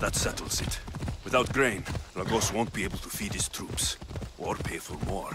That settles it. Without grain, Lagos won't be able to feed his troops. Or pay for more.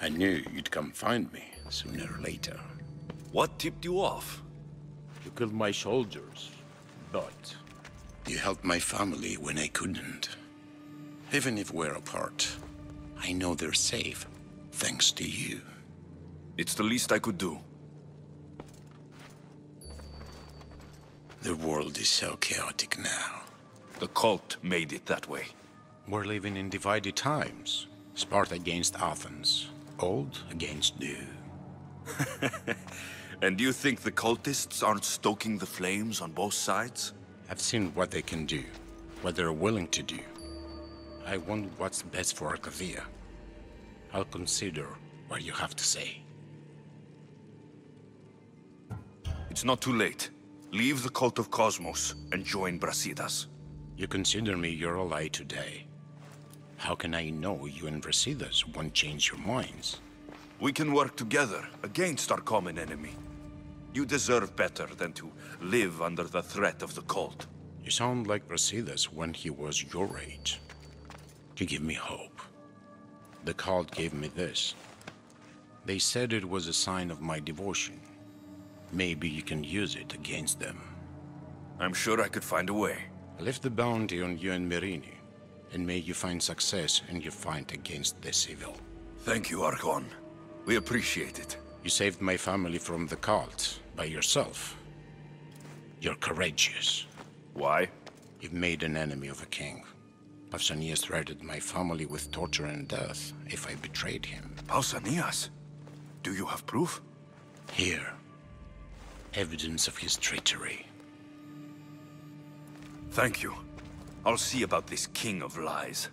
I knew you'd come find me sooner or later. What tipped you off? You killed my soldiers, but... You helped my family when I couldn't. Even if we're apart, I know they're safe, thanks to you. It's the least I could do. The world is so chaotic now. The cult made it that way. We're living in divided times. Sparta against Athens. Old against new. and you think the cultists aren't stoking the flames on both sides? I've seen what they can do, what they're willing to do. I want what's best for Arcadia. I'll consider what you have to say. It's not too late. Leave the cult of Kosmos and join Brasidas. You consider me your ally today. How can I know you and Brasidas won't change your minds? We can work together against our common enemy. You deserve better than to live under the threat of the cult. You sound like Brasidas when he was your age. You give me hope. The cult gave me this. They said it was a sign of my devotion. Maybe you can use it against them. I'm sure I could find a way. I left the bounty on you and Myrrine, and may you find success in your fight against this evil. Thank you, Archon. We appreciate it. You saved my family from the cult by yourself. You're courageous. Why? You've made an enemy of a king. Pausanias threatened my family with torture and death if I betrayed him. Pausanias? Do you have proof? Here. Evidence of his treachery. Thank you. I'll see about this king of lies.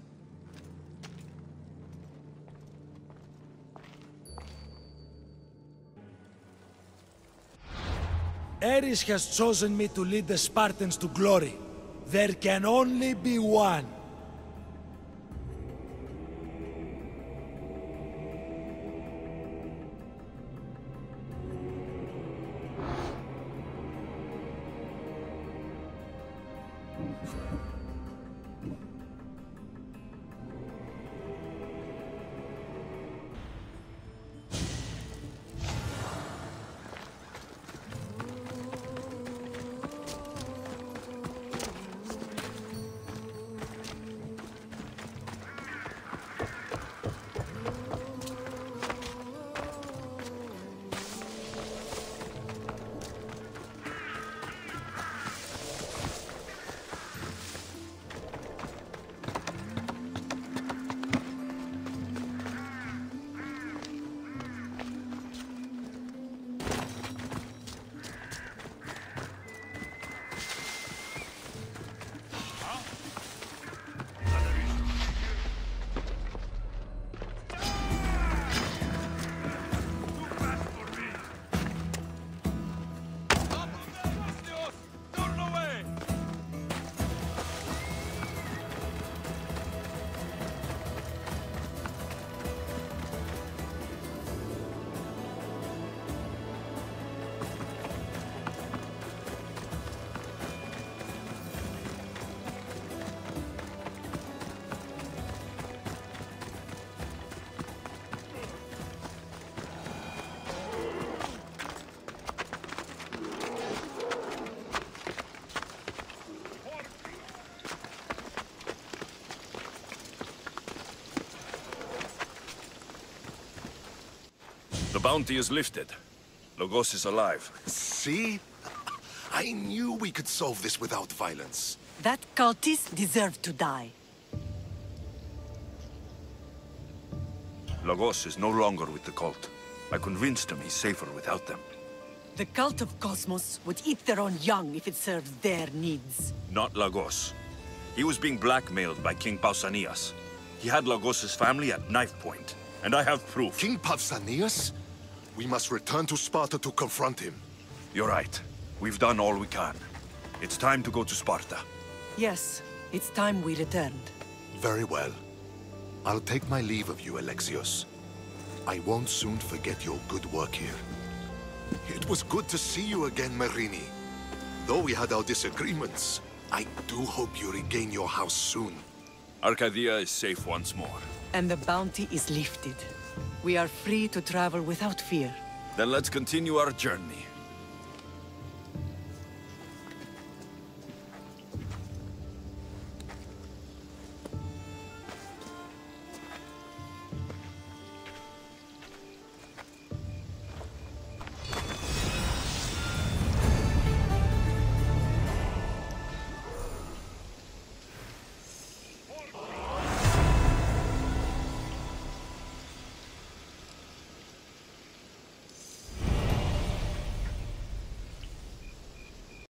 Ares has chosen me to lead the Spartans to glory. There can only be one. Bounty is lifted. Lagos is alive. See? I knew we could solve this without violence. That cultist deserved to die. Lagos is no longer with the cult. I convinced him he's safer without them. The cult of Kosmos would eat their own young if it served their needs. Not Lagos. He was being blackmailed by King Pausanias. He had Lagos's family at knife point, and I have proof. King Pausanias? We must return to Sparta to confront him. You're right. We've done all we can. It's time to go to Sparta. Yes, it's time we returned. Very well. I'll take my leave of you, Alexios. I won't soon forget your good work here. It was good to see you again, Myrrine. Though we had our disagreements, I do hope you regain your house soon. Arcadia is safe once more. And the bounty is lifted. We are free to travel without fear. Then let's continue our journey.